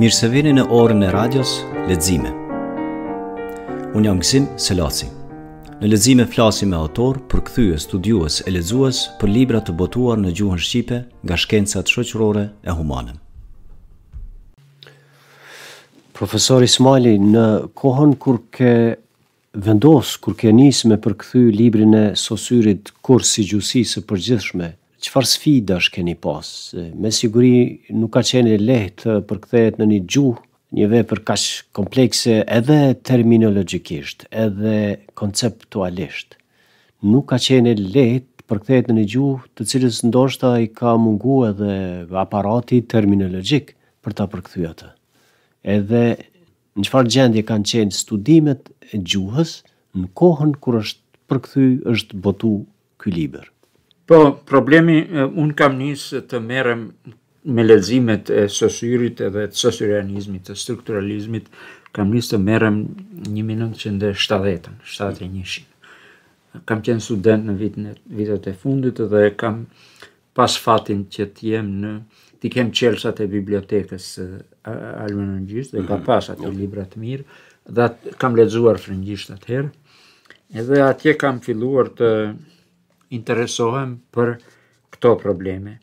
Mirë se vini në orën e radios Lexime. Unë jam Gëzim Selaci. Në Lexime flasim me autorë, përkthyes, studiues e lexues për libra të botuar në gjuhën shqipe nga shkencat shoqërore e humane. Profesor Ismajli, në kohën kur ke vendosë, kur ke nisë me përkthy librin e Sosyrit Kursi i Gjuhësisë së Përgjithshme, çfarë sfidash keni pasë? Me siguri nuk ka qenë e lehtë të përkthehet në një gjuhë një vepër kaq komplekse edhe terminologjikisht, edhe konceptualisht. Nuk ka qenë e lehtë të përkthehet në një gjuhë të cilës ndoshta i ka mungu edhe aparati terminologjik. për ta përkthy atë. Edhe në çfarë gjendje kanë qenë studimet e gjuhës në kohën kur është përkthy, është botu ky libër. Po, problemi unë kam nis të merrem me leximet e Sosyrit edhe të sosyrianizmit, të strukturalizmit, kam nis të merrem 1970-ën, 71-shin. Kam qenë student në vitin vitet e fundit dhe kam pas fatin që të jem në t'i kem çelësat e bibliotekës së albanologjisë dhe ka mhm. pas aty libra të mirë dhe kam lexuar frëngjisht atëherë. Edhe atje kam filluar të interesohem për këto probleme.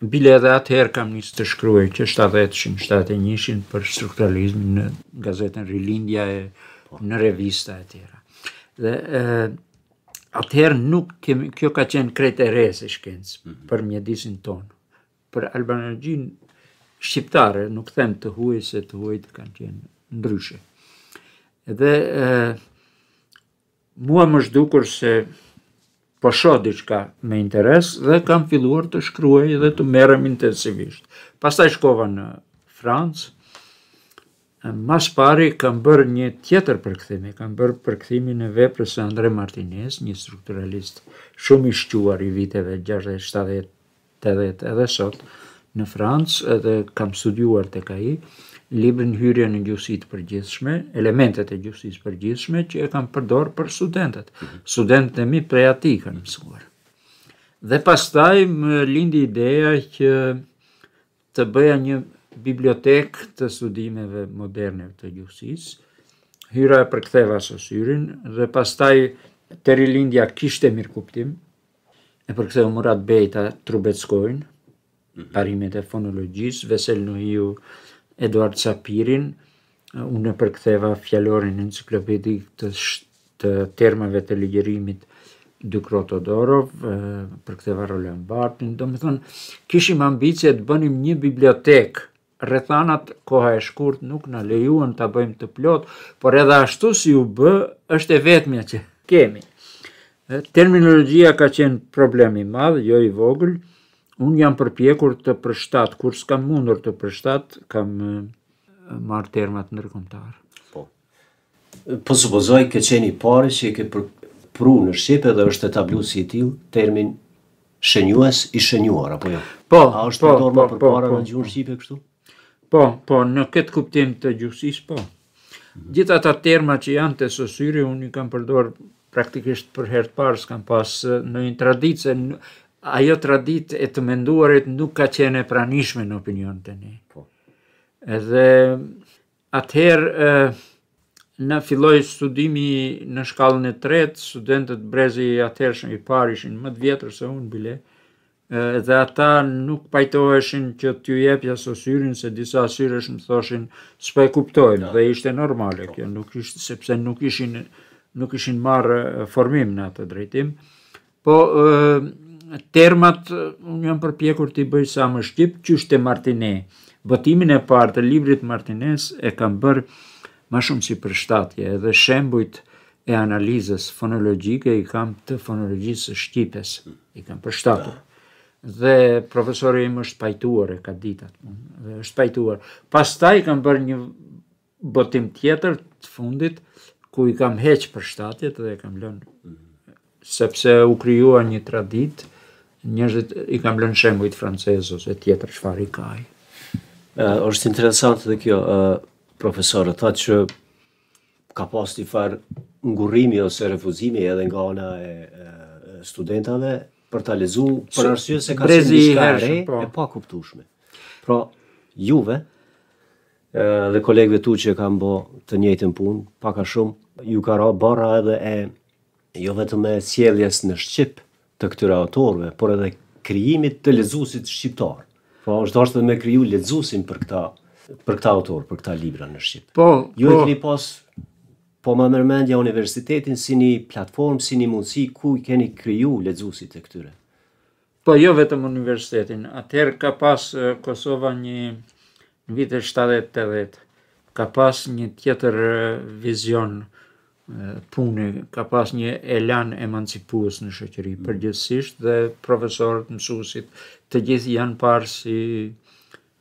Bile edhe atëherë kam nisë të shkruaj që 70-shin, 71-shin për strukturalizmin në gazetën Rilindja e po. në revista e tjera. Dhe e, atëherë nuk kemi, kjo ka qenë krejt e re si shkencë mm -hmm. për mjedisin tonë. Për albanologjinë shqiptare, nuk them të huaj se të huajt kanë qenë ndryshe. Dhe e, mua m'është dukur se po shoh diçka me interes dhe kam filluar të shkruaj dhe të merrem intensivisht. Pastaj shkova në Francë, Më së pari kam bërë një tjetër përkthim, e kam bërë përkthimin e veprës së Andre Martinesë, një strukturalist shumë i shquar i viteve gjashtëdhjetë, shtatëdhjetë, tetëdhjetë edhe sot në Francë edhe kam studiuar tek ai, librin Hyrja në gjuhësi të përgjithshme, elementet e gjuhësisë së përgjithshme që e kam përdorë për studentët, studentët e mi prej atij kanë mësuar. Dhe pastaj më lindi ideja që të bëja një bibliotekë të studimeve moderne të gjuhësisë, hyra e përktheva Sosyrin dhe pastaj te Rilindja kishte mirëkuptim, e përktheu Murat Bejta Trubeckojn, mhm. parimet e fonologjisë, Vesel Nuhiu Eduard Sapirin, Unë e përktheva fjalorin enciklopedik të të termave të ligjërimit Dykro-Todorov, përktheva Rolan Bartin, domethënë kishim ambicie të bënim një bibliotekë, rrethanat, koha e shkurt nuk na lejuan ta bëjmë të plotë, por edhe ashtu si u bë, është e vetmja që kemi. Terminologjia ka qenë problem i madh, jo i vogël, unë jam përpjekur të përshtat, kur s'kam mundur të përshtat, kam marrë termat ndërkombëtarë. Po. Po supozoj ke qenë i pari që i ke për pru në Shqipe dhe është etablu si i tillë termin shënjues i shënjuar, apo jo? Po, A është po, përdorë po, më përpara po, po, në gjuhën po. Shqipe kështu? Po, po, në këtë kuptim të gjuhësisë, po. Mhm. Gjithë ata terma që janë te Sosyri, unë i kam përdorë praktikisht për herë të parë, s'kam pas eh, në një traditë, se ajo traditë e të menduarit nuk ka qenë e pranishme në opinion te ne. Po. Edhe atëherë filloi studimi në shkallën e tretë, studentët brezi i atëhershëm i parë ishin më të vjetër se unë bile, edhe ata nuk pajtoheshin që t'ju jepja Sosyrin se disa asyresh më thoshin s'po e kuptojmë dhe ishte normale kjo, nuk ishte, sepse nuk ishin nuk ishin marrë formim në atë drejtim, Po termat unë jam përpjekur t'i bëj sa më shqip qysh te Martine, botimin e parë të librit të Martinesë e kam bërë ma shumë si përshtatje edhe shembujt e analizës fonologjike i kam të fonologjisë së shqipes, i kam përshtatur dhe profesori im është pajtuar e ka ditë, është pajtuar, pastaj kam bërë një botim tjetër të fundit ku i kam heq përshtatjet dhe i kam lënë sepse u krijua një traditë, njerëzit i kam lënë shembujt francezë ose tjetër çfarë i ka ai. Është interesant edhe kjo, profesor, thatë që ka pas një farë ngurrimi ose refuzimi edhe nga ana e studentave për ta lexu për arsye se ka qenë diçka e re po. e pakuptueshme. Pra, juve Dhe kolegëve tu që kanë bo të njëjtën punë, pak a shumë, ju ka ra barra edhe e jo vetëm e sjelljes në Shqip të këtyre autorëve, por edhe krijimit të lexuesit shqiptar. Pra është dashtë edhe me kriju lexuesin për këta për këta autorë, për këta libra në Shqip. Po, ju po. e keni pas po më merr mendja universitetin si një platformë, si një mundësi ku i keni kriju lexuesit e këtyre. Po jo vetëm universitetin, atëherë ka pas Kosova një në vite 70-80, ka pas një tjetër vizion pune, ka pas një elan emancipues në shoqëri përgjithësisht dhe profesorët, mësuesit, të gjithë janë parë si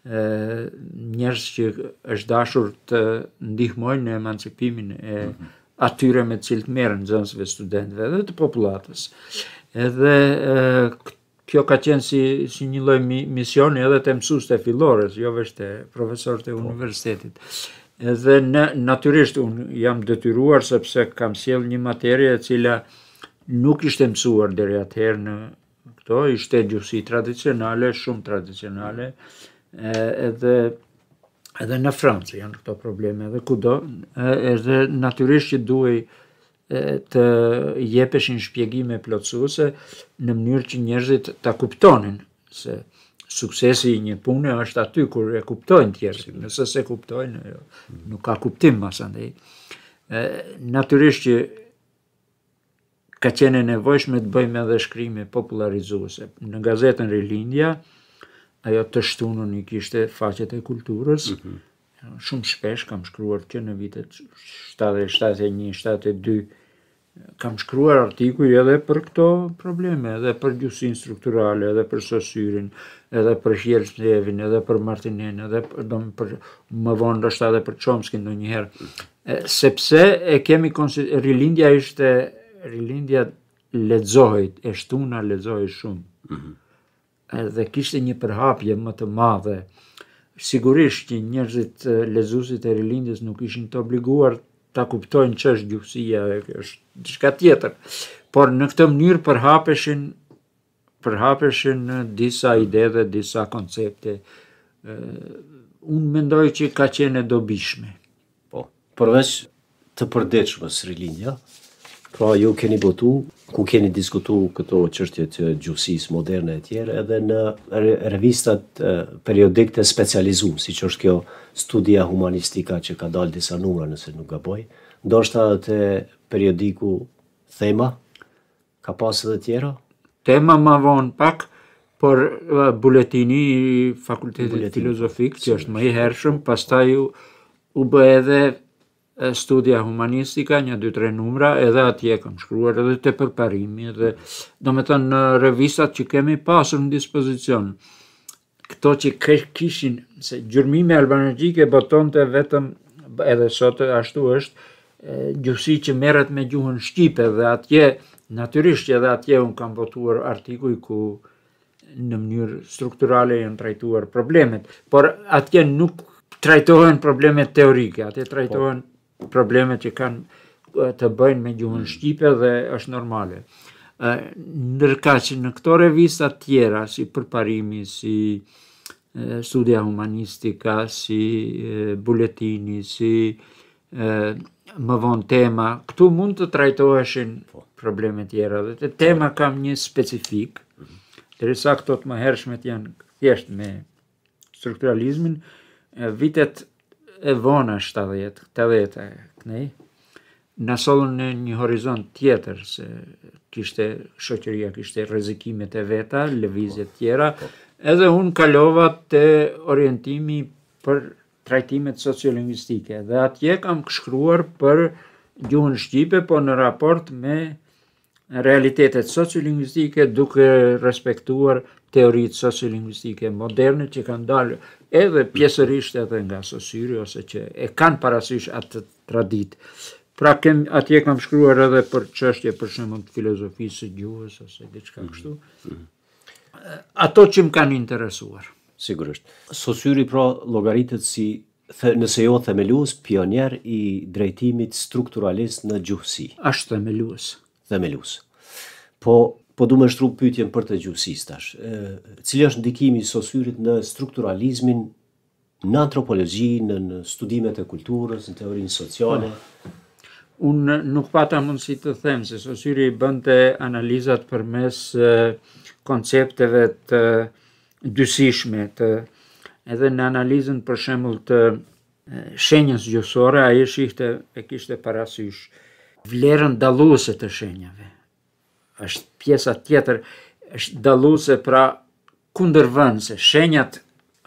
njerëz që është dashur të ndihmojnë në emancipimin e atyre me të cilët merren, nxënësve, studentëve dhe të popullatës. Edhe kjo ka qenë si, si një lloj misioni edhe te mësusit e fillores, jo veç te profesorët e universitetit. Edhe në, natyrisht unë jam detyruar sepse kam sjell një materie e cila nuk ishte mësuar deri atëherë në Këto ishte gjuhësi tradicionale, shumë tradicionale, edhe edhe në Francë janë këto probleme, edhe kudo, edhe natyrisht që duhej të jepeshin shpjegime plotësuese në mënyrë që njerëzit ta kuptonin se suksesi i një pune është aty kur e kuptojnë tjerët, nëse s'e kuptojnë nuk ka kuptim masandej, natyrisht që ka qenë e nevojshme të bëjmë edhe shkrime popullarizuese. Në gazetën Rilindja, ajo të shtunën i kishte faqet e kulturës, shumë shpesh kam shkruar që në vitet shtatëdhjetë e një, shtatëdhjetë e dy, kam shkruar artikuj edhe për këto probleme, edhe për gjuhësinë strukturale, edhe për Sosyrin, edhe për Hjelmslevin, edhe për Martinenë, edhe më vonë ndoshta edhe për Çomskin ndonjëherë. Sepse e kemi konsideruar, Rilindja ishte, Rilindja lexohej, e shtuna lexohej shumë, edhe kishte një përhapje më të madhe, sigurisht që njerëzit, lexuesit e Rilindjes nuk ishin të obliguar ta kuptojnë ç'është gjuhësia, është diçka tjetër, por në këtë mënyrë përhapeshin… përhapeshin disa ide dhe disa koncepte unë mendoj që ka qenë e dobishme. Po, përveç të përditshmes Rilindja, pra ju keni botu, ku keni diskutu këto çështje të gjuhësisë moderne e tjere, edhe në revistat, periodik të specializum, siç është kjo Studia Humanistika që ka dalë disa numra nëse nuk gaboj, ndoshta edhe te periodiku Thema, Ka pas edhe tjera? Tema ma vonë pak, por Buletini i Fakultetit Filozofik, që është më i hershëm, pastaj u bë edhe Studia Humanistika, nja dy tre numra, edhe atje kam shkruar edhe te Përparimi edhe, domethënë në revistat që kemi pasur në dispozicion, Këto që kishin se Gjurmime albanologjike botonte vetëm edhe sot ashtu është gjuhësi që merret me gjuhën shqipe dhe atje natyrisht që edhe atje unë kam botuar artikuj ku në mënyrë strukturale janë trajtuar problemet, por atje nuk trajtohen problemet teorike, atje trajtohen po, Problemet që kanë të bëjnë me gjuhën mm. shqipe dhe është normale. Ndërkaq në këto revista tjera, si përparimi, si studia humanistika, si buletini, si më vonë tema, këtu mund të trajtoheshin po. probleme tjera dhe te tema kam një specifik, derisa këto të më hershmet janë thjesht me strukturalizmin vitet e vona shtadhjetë, tetëdhjetë e këtej, na sollën në një horizont tjetër se kishte shoqëria kishte rrezikimet e veta, lëvizje të tjera, edhe unë kalova te orientimi për trajtimet sociolinguistike dhe atje kam shkruar për gjuhën shqipe po në raport me realitetet sociolinguistike duke respektuar teoritë sociolinguistike moderne që kanë dalë edhe pjesërisht edhe nga Sosyri ose që e kanë parasysh atë traditë. Pra kem, atje kam shkruar edhe për çështje për shembull të filozofisë së gjuhës ose diçka mhm. kështu. Mm -hmm. Ato që më kanë interesuar. Sigurisht. Sosyri pra llogaritet si Nëse jo themelues, pionier i drejtimit strukturalist në gjuhësi. Është themelues. Themelues. Po, po du me shtru pytjen përtej gjuhësisë tash. Cili është ndikimi i Sosyrit në strukturalizmin në antropologji, në, në studimet e kulturës, në teorinë sociale? Po. Unë nuk pata mundësi të them se Sosyri i bënte analizat përmes koncepteve të dysishme edhe në analizën për shembull të shenjës gjuhësore ai e shihte e kishte parasysh vlerën dalluese të shenjave. Është pjesa tjetër është dalluese pra kundërvënëse. Shenjat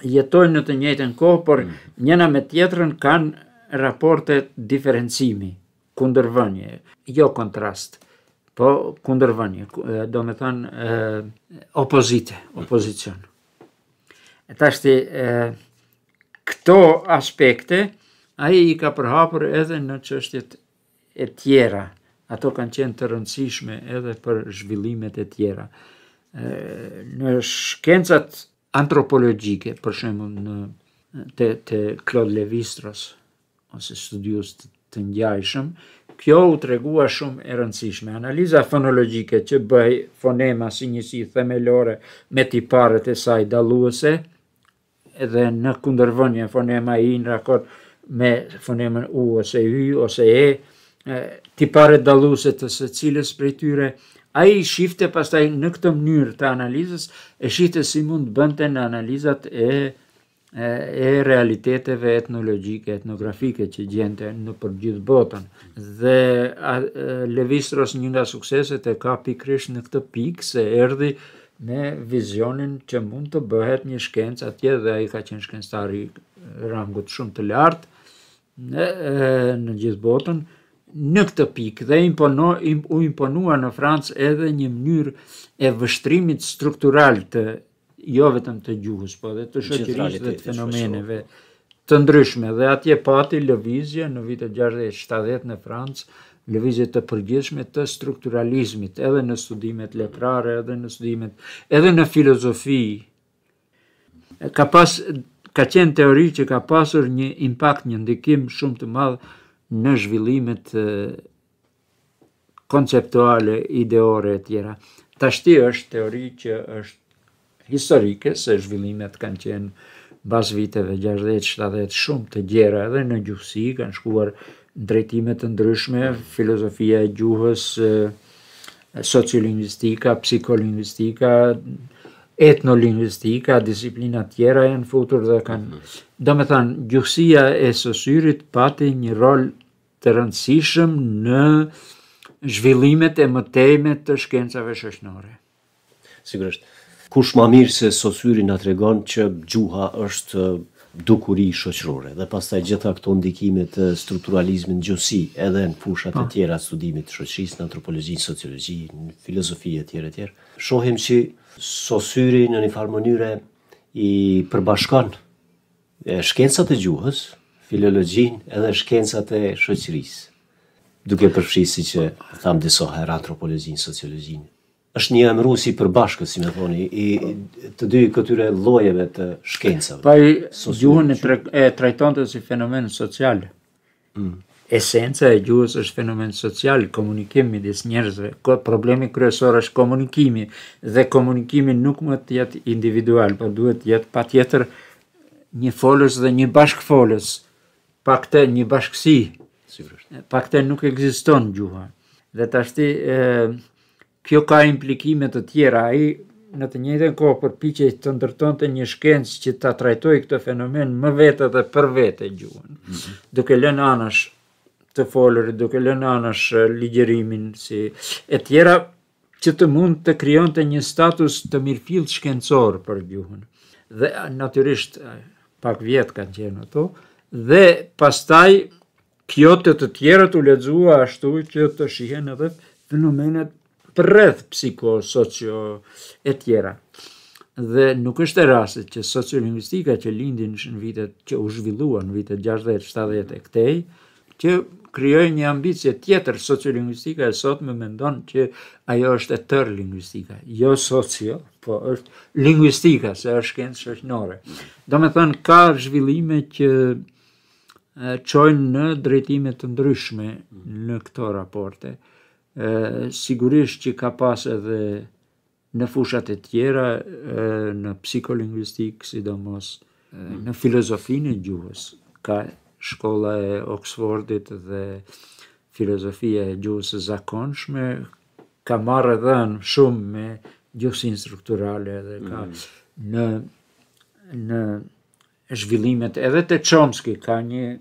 jetojnë në të njëjtën kohë, por mm. njëna me tjetrën kanë raporte diferencimi. Kundërvënie, jo kontrast, po kundërvënie, domethënë opozite, opozicion. E tashti këto aspekte ai i ka përhapur edhe në çështjet e tjera. Ato kanë qenë të rëndësishme edhe për zhvillimet e tjera. Në shkencat antropologjike, për shembull në te te Claude Lévi-Strauss, ose studiues të ngjajshëm, kjo u tregua shumë e rëndësishme. Analiza fonologjike që bëhej fonema si njësi themelore me tiparet e saj dalluese dhe në kundërvënie fonema i në raport me fonemën u ose y ose e, tiparet dalluese të secilës prej tyre ai shifte pastaj në këtë mënyrë të analizës e shifte si mund të bënte në analizat e e realiteteve etnologjike, etnografike që gjente nëpër gjithë botën dhe Levi-Strauss një nga sukseset e ka pikërisht në këtë pikë se erdhi me vizionin që mund të bëhet një shkencë atje dhe ai ka qenë shkencëtar i rangut shumë të lartë në, në gjithë botën në këtë pikë dhe impono u imponua në Francë edhe një mënyrë e vështrimit struktural të jo vetëm të gjuhës, po edhe të shoqërisë dhe të fenomeneve të ndryshme dhe atje pati lëvizje në vitet 60-70 në Francë, lëvizje të përgjithshme të strukturalizmit, edhe në studimet letrare, edhe në studimet, edhe në filozofi. Ka pas ka qenë teori që ka pasur një impakt, një ndikim shumë të madh në zhvillimet konceptuale, ideore e tjera. Tashti është teori që është historike se zhvillimet kanë qenë mbas viteve 60-70 shumë të gjera edhe në gjuhësi, kanë shkuar në drejtime të ndryshme, filozofia e gjuhës, sociolinguistika, psikolinguistika, etnolinguistika, disiplina të tjera janë futur dhe kanë... Domethënë, gjuhësia e Sosyrit pati një rol të rëndësishëm në zhvillimet e mëtejme të shkencave shoqnore. Sigurisht. Kush ma mirë se Sosyri na tregon që gjuha është dukuri shoqërore dhe pastaj gjitha këto ndikime të strukturalizmit në gjuhësi edhe në fushat e, po, tjera të studimit të shoqërisë, në antropologji, në sociologji, në filozofi e tjere tjere. Shohim që Sosyri në një farë mënyre i përbashkon shkencat e gjuhës, filologjinë edhe shkencat e shoqërisë, duke përfshirë, siç e thamë disa herë, antropologjinë, sociologjinë. Është një emërues i përbashkët, si me thënë, i të dy këtyre llojeve të shkencave. Po ai gjuhën e trajtonte si fenomen social. Esenca e gjuhës është fenomen social, komunikim midis njerëzve. Problemi kryesor është komunikimi dhe komunikimi nuk mund të jetë individual, por duhet të jetë patjetër një folës dhe një bashkëfolës. Pa këtë një bashkësi, pa këtë nuk ekziston gjuha. Dhe tashti Kjo ka implikime të tjera. Ai në të njëjtën kohë përpiqej të ndërtonte një shkencë që ta trajtojë këtë fenomen më vete dhe për vete gjuhën, duke lënë anash të folurit, duke lënë anash ligjërimin si etj. Që të mund të krijonte një status të mirëfilltë shkencor për gjuhën. Dhe natyrisht pak vjet kanë qenë ato dhe pastaj Kjo të të tjerat u lexua ashtu që të shihen edhe fenomenet përreth psiko, socio e tjera. Dhe nuk është e rastit që sociolingvistika që lindi në vitet që u zhvillua në vitet 60, 70 e këtej, që krijoi një ambicie tjetër, sociolingvistika e sotme mendon që ajo është e tërë lingvistika, jo socio, po është lingvistika, se është shkencë shoqënore. Domethënë, ka zhvillime që çojnë në drejtime të ndryshme në këto raporte. Sigurisht që ka pas edhe në fushat e tjera, në psikolingvistikë sidomos, në filozofinë e gjuhës, ka shkolla e Oksfordit dhe filozofia e gjuhës së zakonshme ka marrë e dhënë shumë me gjuhësinë strukturale dhe ka në në zhvillimet edhe te Chomsky ka një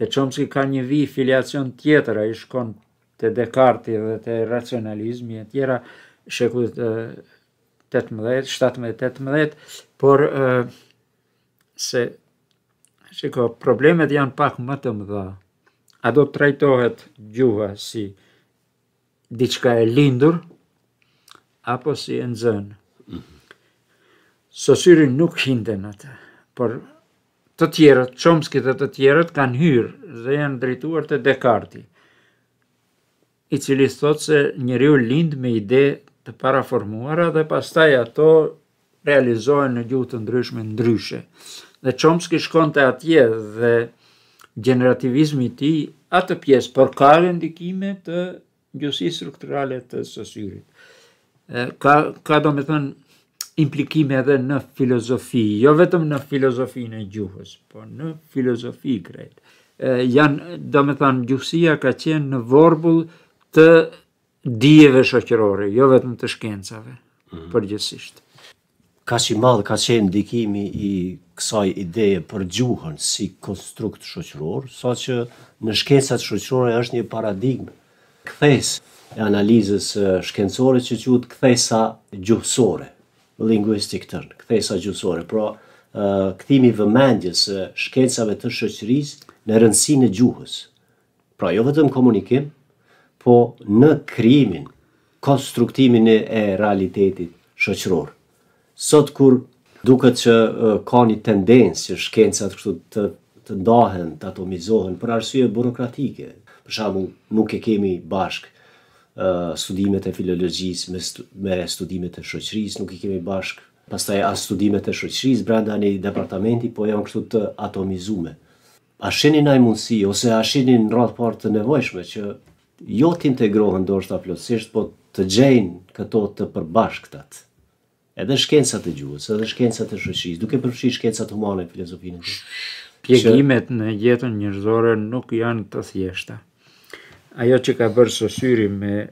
te Chomsky ka një vijë filiacion tjetër, ai shkon te Descartes dhe te racionalizmi e tjera shekullit tetëmbëdhjetë, shtatëmbëdhjetë, tetëmbëdhjetë, por uh, se shiko, problemet janë pak më të mëdha. A do të trajtohet gjuha si diçka e lindur apo si e nxënë. Mm -hmm. Sosyri nuk hinte në atë, por të tjerët, Chomsky dhe të tjerët kanë hyrë dhe janë drejtuar te Dekarti, i cili thotë se njeriu lind me ide të paraformuara dhe pastaj ato realizohen në gjuhë të ndryshme ndryshe dhe Chomsky shkonte atje dhe gjenerativizmi i tij atë pjesë por ka edhe ndikime të gjuhësisë strukturale të Sosyrit ka ka domethënë implikime edhe në filozofi jo vetëm në filozofinë e gjuhës po në filozofi krejt janë domethënë gjuhësia ka qenë në vorbull të Dijeve shoqërore, jo vetëm të shkencave, mhm. përgjithësisht. Kaq i madh ka qenë ndikimi i kësaj ideje për gjuhën si konstrukt shoqëror, saqë në shkencat shoqërore është një paradigmë kthesë e analizës shkencore që quhet kthesa gjuhësore, linguistic turn, kthesa gjuhësore, pra kthimi i vëmendjes së shkencave të shoqërisë në rëndësinë e gjuhës Pra jo vetëm komunikim, po në krijimin, konstruktimin e realitetit shoqëror. Sot kur duket që ka një tendencë që shkencat kështu të të ndahen, të atomizohen për arsye burokratike. Për shembull, nuk e kemi bashkë studimet e filologjisë me me studimet e shoqërisë, nuk i kemi bashkë pastaj as studimet e shoqërisë brenda një departamenti, po janë kështu të atomizume. A shihni ndonjë mundësi ose a shihni në radhë të parë të nevojshme që jo të integrohen ndoshta plotësisht, po të gjejnë këto të përbashkëtat? Edhe shkencat e gjuhës, edhe shkencat e shoqërisë, duke përfshirë shkencat humane, filozofinë. Shpjegimet në jetën njerëzore nuk janë të thjeshta. Ajo që ka bërë Sosyri me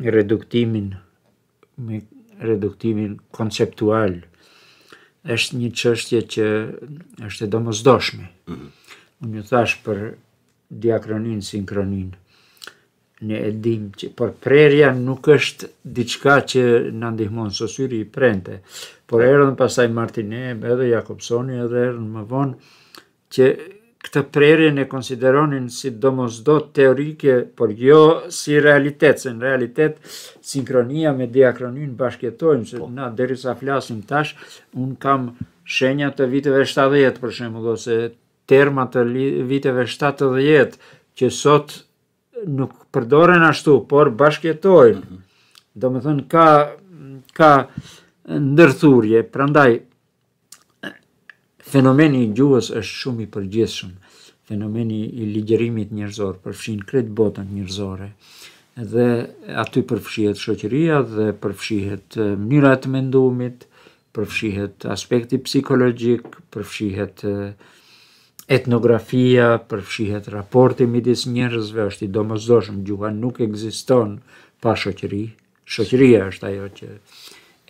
reduktimin me reduktimin konceptual është një çështje që është e domosdoshme. Mm -hmm. Unë ju thashë për diakroninë, sinkroninë. Ne e dimë që por prerja nuk është diçka që na ndihmon Sosyri i prente. Por erdhën pastaj Martine, edhe Jakobsoni, edhe erdhën më vonë që këtë prerjen e konsideronin si domosdo teorike, por jo si realitet, se në realitet sinkronia me diakroninë bashkëjetojnë, se po. na derisa flasim tash, unë kam shenja të viteve 70 për shembull ose terma të viteve 70 që sot nuk përdoren ashtu, por bashkëjetojnë. Mm -hmm. Domethënë ka ka ndërthurje, prandaj Fenomeni i gjuhës është shumë i përgjithshëm, fenomeni i ligjërimit njerëzor përfshin krejt botën njerëzore dhe aty përfshihet shoqëria dhe përfshihet mënyra e të mendumit, përfshihet aspekti psikologjik, përfshihet etnografia, përfshihet raporti midis njerëzve, është i domosdoshëm, gjuha nuk ekziston pa shoqëri. Shoqëria është ajo që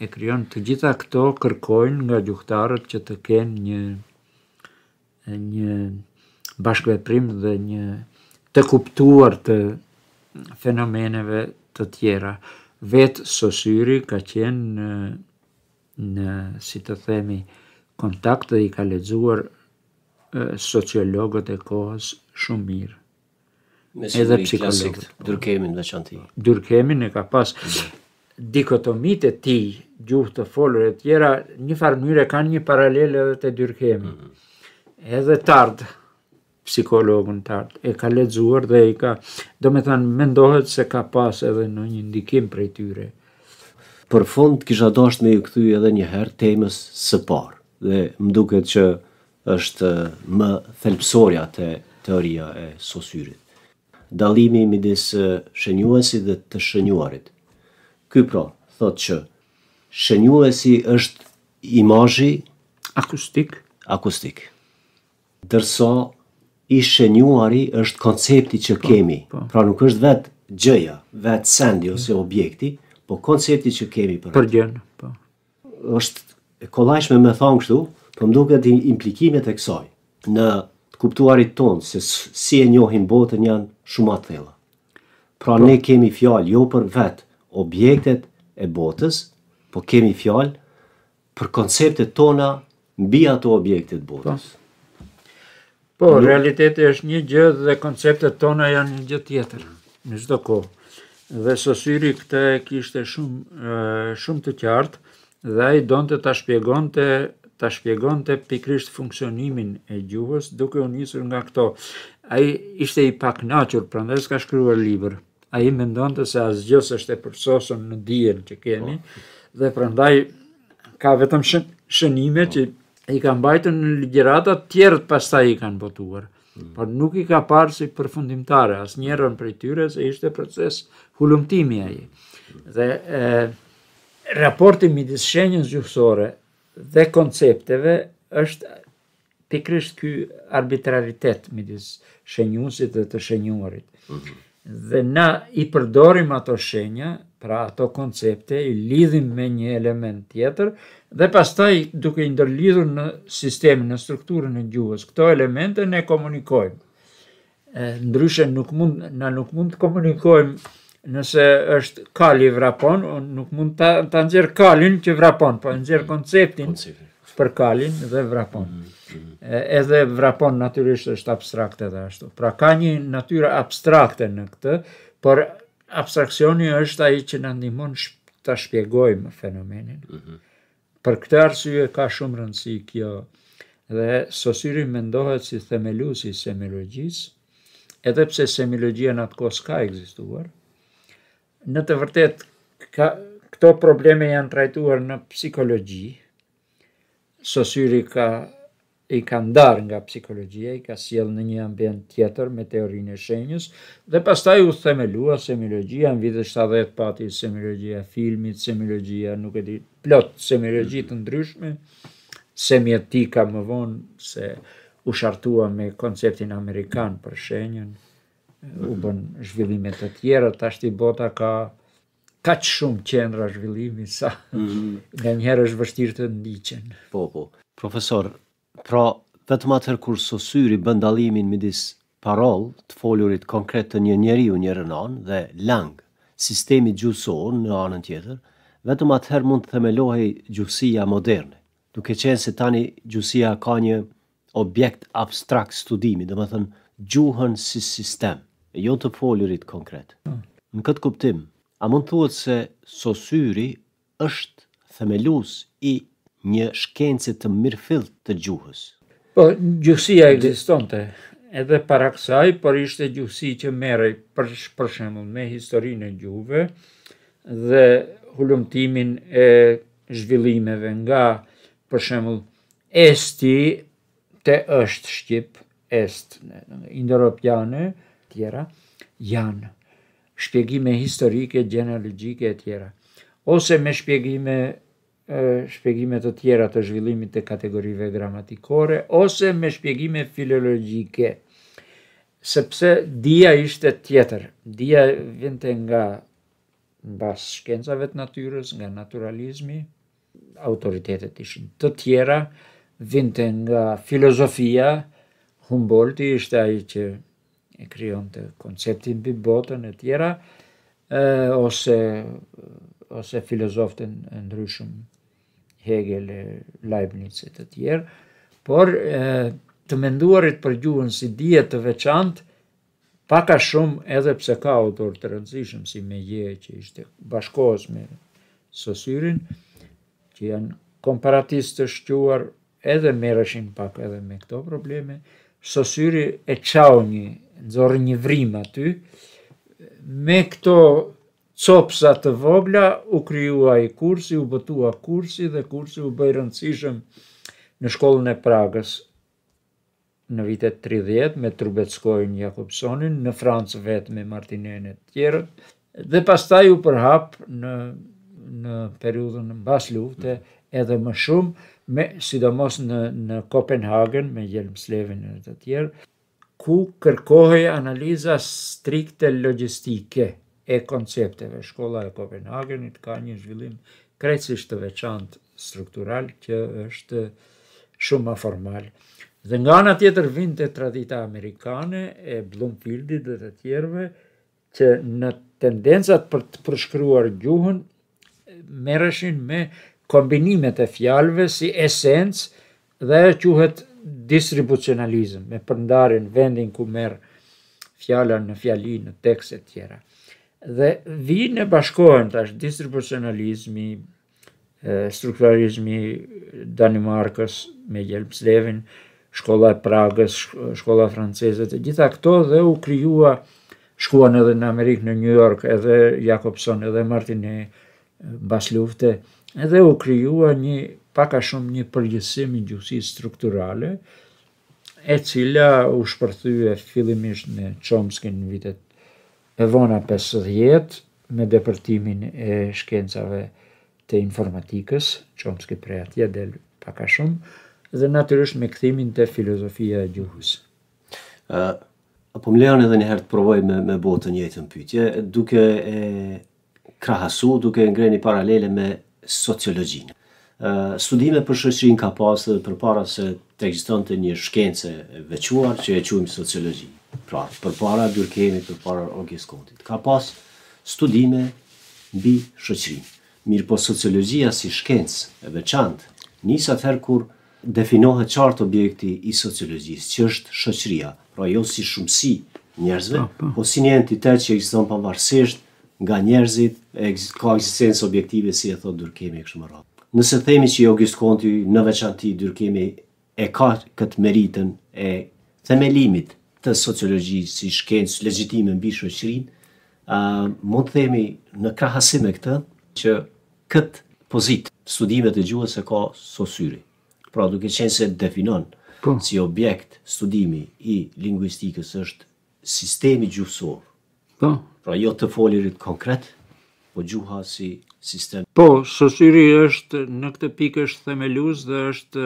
e krijon, të gjitha këto kërkojnë nga gjuhëtarët që të kenë një një bashkëveprim dhe një të kuptuar të fenomeneve të tjera, vetë Sosyri ka qenë në në si të themi kontakt dhe i ka lexuar sociologët e kohës shumë mirë. Edhe psikologët. Dyrkemin dhe qënë ti. Dyrkemin e ka pas dikotomitë e tij, gjuhë të folur e tjera, një farë mënyre kanë një paralel edhe te Dyrkemi. Mm -hmm. Edhe Tardin, psikologun Tard, e ka lexuar dhe i ka, domethanë, mendohet se ka pas edhe një ndikim prej tyre. Për fund, kisha dasht me iu kthy edhe një herë temës së parë, dhe më duket që është më thelbësorja te teoria e Sosyrit, dallimi midis shenjuesit dhe të shenjuarit. Ky pra, thotë që shenjuesi është imazhi akustik, akustik, ndërsa i shenjuari është koncepti që po, kemi, po. pra nuk është vetë gjëja, vetë sendi ose objekti, po koncepti që kemi për, për gjënë. Po. Është e kollajshme me thanë kështu, por më duket implikimet e kësaj në të kuptuarit tonë se si e njohin botën janë shumë më të thella. Pra po. ne kemi fjalë jo për vetë objektet e botës, po kemi fjalë për konceptet tona mbi ato objekte të botës. Po, po realiteti është një gjë dhe konceptet tona janë një gjë tjetër në çdo kohë. Dhe Sosyri këtë e kishte shumë shumë të qartë dhe ai donte ta shpjegonte ta shpjegonte pikërisht funksionimin e gjuhës duke u nisur nga këto. Ai ishte i pakënaqur, prandaj s'ka shkruar libër. Ai mendonte se asgjë s'është e përsosur në dijen që kemi po. dhe prandaj ka vetëm shënime që i ka mbajtur në ligjërata, të tjerët pastaj i kanë botuar. Mm. Por nuk i ka parë si përfundimtare asnjërën prej tyre se ishte proces hulumtimi ai. Mm. Dhe e, raporti midis shenjës gjuhësore dhe koncepteve është pikërisht ky arbitraritet midis shenjuesit dhe të shenjuarit. Mhm. Dhe na i përdorim ato shenja, pra ato koncepte i lidhim me një element tjetër dhe pastaj duke i ndërlidhur në sistemin, në strukturën e gjuhës, këto elemente ne komunikojmë. ndryshe nuk mund na nuk mund të komunikojmë nëse është kali vrapon, unë nuk mund ta ta nxjerr kalin që vrapon, po e nxjerr konceptin për kalin dhe vrapon. Mm -hmm. Edhe vrapon natyrisht është abstrakte dhe ashtu. Pra ka një natyrë abstrakte në këtë, por abstraksioni është ai që na ndihmon ta shpjegojmë fenomenin. Mm -hmm. Për këtë arsye ka shumë rëndësi kjo dhe Sosyri mendohet si themeluesi i semiologjisë, edhe pse semiologjia në atë kohë s'ka ekzistuar. Në të vërtetë ka këto probleme janë trajtuar në psikologji. Sosyri ka i ka ndarë nga psikologjia, i ka sjellë në një ambient tjetër me teorinë e shenjës dhe pastaj u themelua semiologjia në vitet 70 pati semiologjia e filmit, semiologjia, nuk e di, plot semiologji të ndryshme, semiotika më vonë se u shartua me konceptin amerikan për shenjën, u bënë zhvillime të tjera, tashti bota ka kaq shumë qendra zhvillimi sa nganjëherë është vështirë të ndiqen. Po, po. Profesor, pra vetëm atëherë kur Sosyri bën dallimin midis parol të folurit konkret të një njeriu njërën anë dhe lang sistemi gjuhësor në anën tjetër, vetëm atëherë mund të themelohej gjuhësia moderne, duke qenë se tani gjuhësia ka një objekt abstrakt studimi, domethënë gjuhën si sistem, e jo të folurit konkret. Në këtë kuptim, a mund të thuhet se Sosyri është themelues i një shkence të mirëfilltë të gjuhës? Po, gjuhësia ekzistonte edhe para kësaj, por ishte gjuhësi që merrej për, për shembull me historinë e gjuhëve dhe hulumtimin e zhvillimeve nga për shembull Esti te është shqip, est indoeuropiane e tjera janë shpjegime historike, gjenealogjike e tjera, ose me shpjegime shpjegime të tjera të zhvillimit të kategorive gramatikore ose me shpjegime filologjike sepse dija ishte tjetër dija vinte nga mbas shkencave të natyrës nga naturalizmi autoritetet ishin të tjera, vinte nga filozofia, Humboldti ishte ai që e krijonte konceptin mbi botën e tjera, ose ose filozofët e ndryshëm Hegel e Leibniz e të tjerë, por të menduarit për gjuhën si dije të veçantë Pak a shumë, edhe pse ka autorë të rëndësishëm si Meje që ishte bashkohës me Sosyrin, që janë komparatistë të shquar edhe merreshin pak edhe me këto probleme, Sosyri e çau një, nxorri një vrimë aty, me këto copëza të vogla u krijua ai kursi, u botua kursi dhe kursi u bë i rëndësishëm në shkollën e Pragës. në vitet tridhjetë me Trubetskoin Jakobsonin, në Francë vetë me Martinen e të tjerët, dhe pastaj u përhap në në periudhën mbas lufte mm -hmm. edhe më shumë, me, sidomos në, në Kopenhagen me Jelmslevin e të tjerë, ku kërkohej analiza strikte logjistike, e koncepteve. Shkolla e Kopenhagenit ka një zhvillim krejtësisht të veçantë struktural që është shumë ma formal. Dhe nga ana tjetër vinte tradita amerikane e Bloomfieldit dhe të tjerëve që në tendencat për të përshkruar gjuhën merreshin me kombinimet e fjalëve si esencë dhe quhet distribucionalizëm, me përndarjen, vendin ku merr fjala në fjali, në tekst e tjera. Dhe vijnë e bashkohen tash distribucionalizmi, strukturalizmi i Danimarkës me Jelmslevin, shkolla e Pragës, shkolla franceze, të gjitha këto dhe u krijua Shkuan edhe në Amerikë në New York edhe Jakobson edhe Martinet mbas lufte edhe u krijua një pak a shumë një përgjithësim i gjuhësisë strukturale e cila u shpërthye fillimisht me Chomsky në vitet e vona 50 me depërtimin e shkencave të informatikës, Chomsky prej atje del pak a shumë, dhe natyrisht me kthimin te filozofia e gjuhës. A po më lejon edhe një herë të provoj me me bë të njëjtën pyetje duke e krahasu, duke e ngre një paralele me sociologjinë. Ë studime për shoqërinë ka pasë edhe përpara se të ekzistonte një shkencë e veçuar që e quajmë sociologji. Pra, përpara Durkheimit, përpara Ogyst Kontit, ka pasë studime mbi shoqërinë. Mirëpo sociologjia si shkencë e veçantë nis atëherë kur Definohet qartë objekti i sociologjisë, që është shoqëria, pra jo si shumësi e njerëzve, po si një entitet që ekziston pavarësisht nga njerëzit, ka ekzistencë objektive, si e thotë Durkheimi e kështu me radhë. Nëse themi që Ogyst Konti, në veçanti Durkheimi, e ka këtë meritën e themelimit të sociologjisë si shkencë legjitime mbi shoqërinë, mund të themi në krahasim me këtë që këtë pozitë në studimet e gjuhës e ka Sosyri. Pra duke qenë se definon si objekt studimi i linguistikës është sistemi gjuhësor, pra jo të folirit konkret, po gjuha si sistem. Po, Sosyri është në këtë pikë është themelues dhe është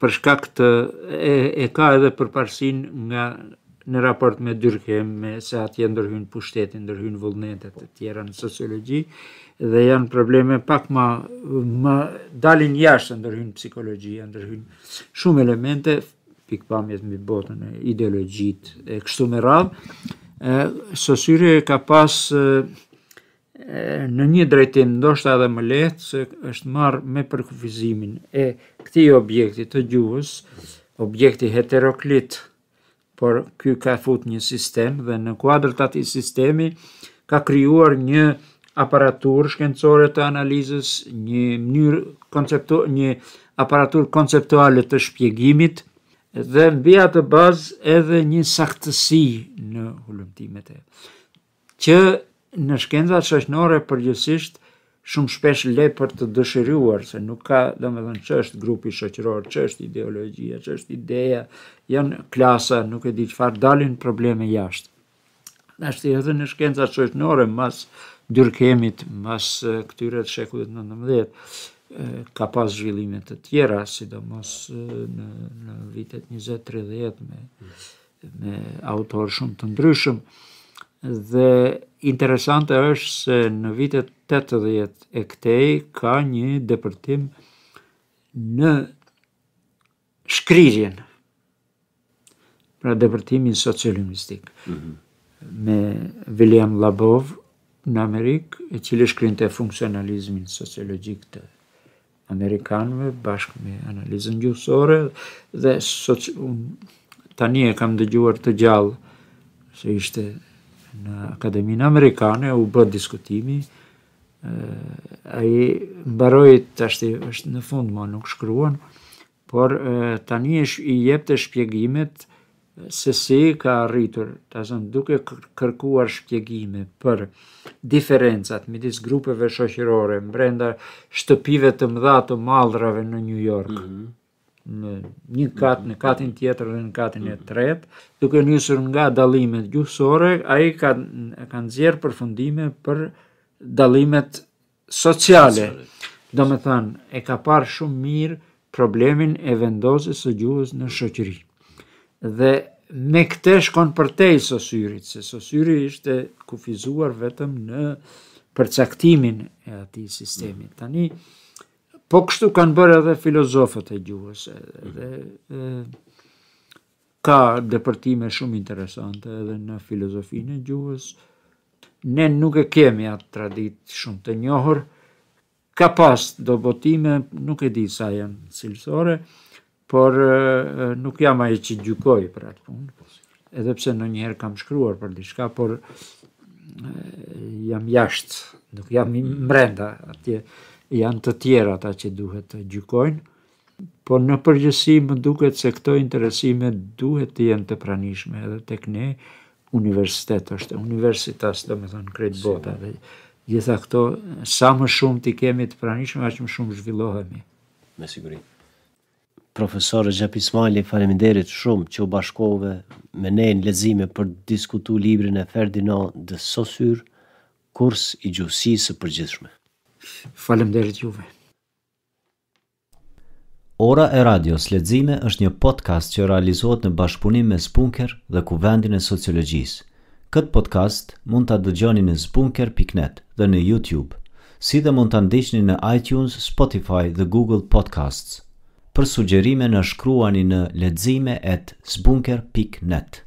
për shkak të e ka edhe përparësinë nga në raport me Dyrkheim me se atje ndërhyn pushteti, ndërhyjnë vullnetet e tjera në sociologji dhe janë probleme pak më më dalin jashtë ndërhyn psikologjia, ndërhyjnë shumë elemente pikëpamjet mbi botën e ideologjitë e kështu me radhë, Saussure ka pas Në një drejtim ndoshta edhe më lehtë se është marrë me përkufizimin e këtij objekti të gjuhës, objekti heteroklit, por ky ka fut një sistem dhe në kuadër të atij sistemi ka krijuar një aparaturë shkencore të analizës, një mënyrë konceptu, një aparaturë konceptuale të shpjegimit dhe mbi atë bazë edhe një saktësi në hulumtimet e. Që në shkencat shoqërore përgjithësisht shumë shpesh le për të dëshiruar, se nuk ka, domethënë, ç'është grupi shoqëror, ç'është ideologjia, ç'është ideja, ç'janë klasat, nuk e di çfarë, dalin probleme jashtë. Ashtu edhe në shkencat shoqërore, mas Dyrkheimit, mas këtyre të shekullit nëntëmbëdhjetë, ka pas zhvillime të tjera, sidomos në vitet njëzet, tridhjetë, me autorë shumë të ndryshëm dhe interesante është se në vitet tetëdhjetë e këtej ka një depërtim në shkrirjen, pra depërtimin sociolinguistik me William Labov në Amerikë i cili shkrinte funksionalizmin sociologjik të amerikanëve bashkë me analizën gjuhësore dhe soci tani e kam dëgjuar të gjallë se ishte në akademinë amerikane u bë diskutimi ai mbaroi tashti është në fund ma nuk shkruan Por tani i jepte shpjegimet se si ka arritur, domethënë, duke kërkuar shpjegime për diferencat midis grupeve shoqërore brenda shtëpive të mëdha të mallrave në New York, në një kat, në katin tjetër dhe në katin e tretë, duke nisur nga dallimet gjuhësore, ai ka nxjerrë përfundime për dallimet sociale, domethënë e ka parë shumë mirë problemin e vendosjes së gjuhës në shoqëri. Dhe me këtë shkon përtej Sosyrit, se Sosyri ishte kufizuar vetëm në përcaktimin e atij sistemi. Mm. Tani po kështu kanë bërë edhe filozofët e gjuhës, edhe mm. Ka depërtime shumë interesante edhe në filozofinë e gjuhës, ne nuk e kemi atë traditë shumë të njohur, ka pas do botime, nuk e di sa janë cilësore, por nuk jam ai që gjykoj për atë punë, edhe pse ndonjëherë kam shkruar për diçka, por jam jashtë, nuk jam mbrenda atje, janë të tjerë ata që duhet të gjykojnë. Por në përgjithësi më duket se këto interesime duhet të jenë të pranishme edhe tek ne universitet është universitas domethonë krejt bota dhe gjitha këto sa më shumë t'i kemi të pranishme aq më shumë zhvillohemi me siguri Profesor Rexhep Ismajli, faleminderit shumë që u bashkove me ne në lexime për të diskutuar librin e Ferdinand de Saussure, Kurs i gjuhësisë së përgjithshme. Faleminderit juve. Ora e Radios Lexime është një podcast që realizohet në bashkëpunim me Sbunker dhe Kuvendin e Sociologjisë. Këtë podcast mund ta dëgjoni në sbunker pikë net dhe në YouTube, si dhe mund ta ndiqni në iTunes, Spotify dhe Google Podcasts. Për sugjerime na shkruani në lexime at sbunker pikë net.